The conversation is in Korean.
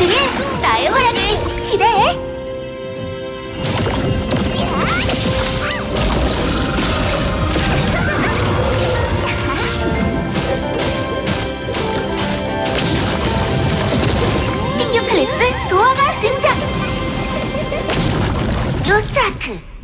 등에 나의 활약을 기대해! 신규 클래스 도화가 등장! 요스타크!